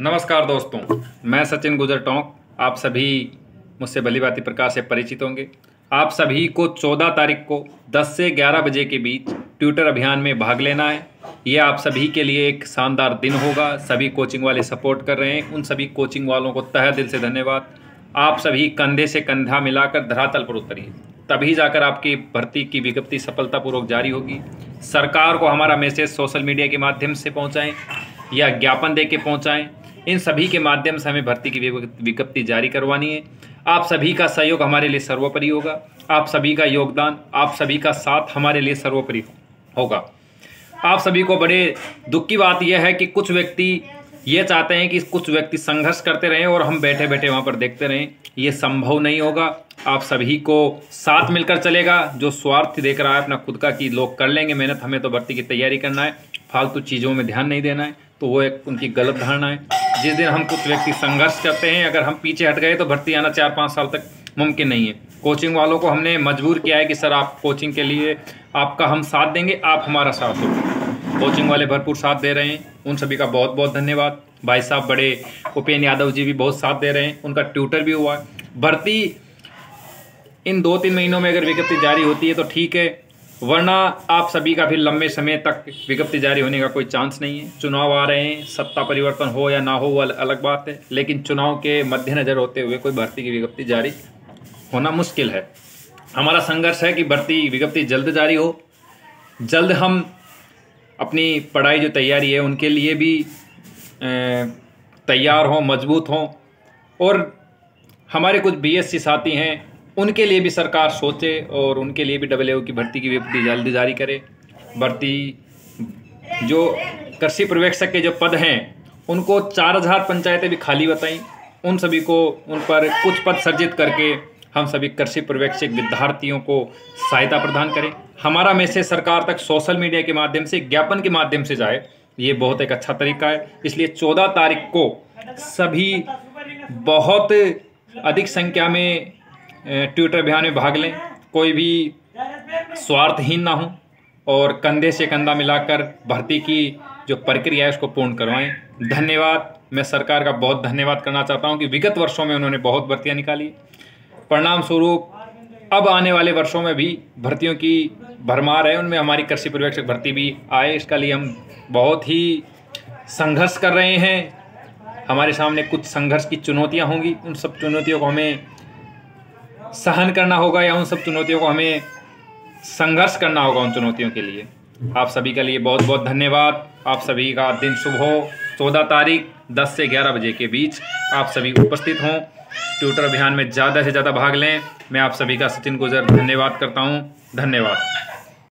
नमस्कार दोस्तों, मैं सचिन गुजर टोंक। आप सभी मुझसे भली भांति प्रकार से परिचित होंगे। आप सभी को 14 तारीख को 10 से 11 बजे के बीच ट्विटर अभियान में भाग लेना है। ये आप सभी के लिए एक शानदार दिन होगा। सभी कोचिंग वाले सपोर्ट कर रहे हैं। उन सभी कोचिंग वालों को तह दिल से धन्यवाद। आप सभी कंधे से कंधा मिलाकर धरातल पर उतरिए। तभी जाकर आपकी भर्ती की विज्ञप्ति सफलतापूर्वक जारी होगी। सरकार को हमारा मैसेज सोशल मीडिया के माध्यम से पहुंचाएँ या ज्ञापन दे के पहुँचाएँ। इन सभी के माध्यम से हमें भर्ती की विज्ञप्ति जारी करवानी है। आप सभी का सहयोग हमारे लिए सर्वोपरि होगा। आप सभी का योगदान, आप सभी का साथ हमारे लिए सर्वोपरि होगा। आप सभी को बड़े दुख की बात यह है कि कुछ व्यक्ति ये चाहते हैं कि कुछ व्यक्ति संघर्ष करते रहें और हम बैठे बैठे वहाँ पर देखते रहें। ये संभव नहीं होगा। आप सभी को साथ मिलकर चलेगा। जो स्वार्थ देख रहा है, अपना खुद का कि लोग कर लेंगे मेहनत, हमें तो भर्ती की तैयारी करना है। फालतू चीज़ों में ध्यान नहीं देना है। तो वो एक उनकी गलत धारणा है। जिस दिन हम कुछ व्यक्ति संघर्ष करते हैं, अगर हम पीछे हट गए तो भर्ती आना चार पाँच साल तक मुमकिन नहीं है। कोचिंग वालों को हमने मजबूर किया है कि, सर, आप कोचिंग के लिए, आपका हम साथ देंगे, आप हमारा साथ दो। कोचिंग वाले भरपूर साथ दे रहे हैं। उन सभी का बहुत बहुत धन्यवाद। भाई साहब बड़े उपेन्द्र यादव जी भी बहुत साथ दे रहे हैं। उनका ट्यूटर भी हुआ। भर्ती इन दो तीन महीनों में अगर विज्ञप्ति जारी होती है तो ठीक है। वरना आप सभी का फिर लंबे समय तक विज्ञप्ति जारी होने का कोई चांस नहीं है। चुनाव आ रहे हैं, सत्ता परिवर्तन हो या ना हो, वो अलग बात है। लेकिन चुनाव के मद्देनज़र होते हुए कोई भर्ती की विज्ञप्ति जारी होना मुश्किल है। हमारा संघर्ष है कि भर्ती विज्ञप्ति जल्द जारी हो। जल्द हम अपनी पढ़ाई जो तैयारी है, उनके लिए भी तैयार हों, मज़बूत हों। और हमारे कुछ बीएससी साथी हैं उनके लिए भी सरकार सोचे और उनके लिए भी डबल की भर्ती की विज्ञप्ति जल्दी जारी करे। भर्ती जो कृषि पर्यवेक्षक के जो पद हैं, उनको चार हज़ार पंचायतें भी खाली बताई। उन सभी को, उन पर कुछ पद सर्जित करके हम सभी कृषि पर्यवेक्षक विद्यार्थियों को सहायता प्रदान करें। हमारा मैसेज सरकार तक सोशल मीडिया के माध्यम से, ज्ञापन के माध्यम से जाए, ये बहुत एक अच्छा तरीका है। इसलिए चौदह तारीख को सभी बहुत अधिक संख्या में ट्विटर अभियान में भाग लें। कोई भी स्वार्थहीन ना हो और कंधे से कंधा मिलाकर भर्ती की जो प्रक्रिया है उसको पूर्ण करवाएँ। धन्यवाद। मैं सरकार का बहुत धन्यवाद करना चाहता हूँ कि विगत वर्षों में उन्होंने बहुत भर्तियाँ निकाली। परिणाम स्वरूप अब आने वाले वर्षों में भी भर्तियों की भरमार है। उनमें हमारी कृषि पर्यवेक्षक भर्ती भी आए। इसका लिए हम बहुत ही संघर्ष कर रहे हैं। हमारे सामने कुछ संघर्ष की चुनौतियाँ होंगी। उन सब चुनौतियों को हमें सहन करना होगा या उन सब चुनौतियों को हमें संघर्ष करना होगा उन चुनौतियों के लिए। आप सभी के लिए बहुत बहुत धन्यवाद। आप सभी का दिन शुभ हो। चौदह तारीख, दस से ग्यारह बजे के बीच आप सभी उपस्थित हों। ट्विटर अभियान में ज़्यादा से ज़्यादा भाग लें। मैं आप सभी का सचिन गुजर धन्यवाद करता हूँ। धन्यवाद।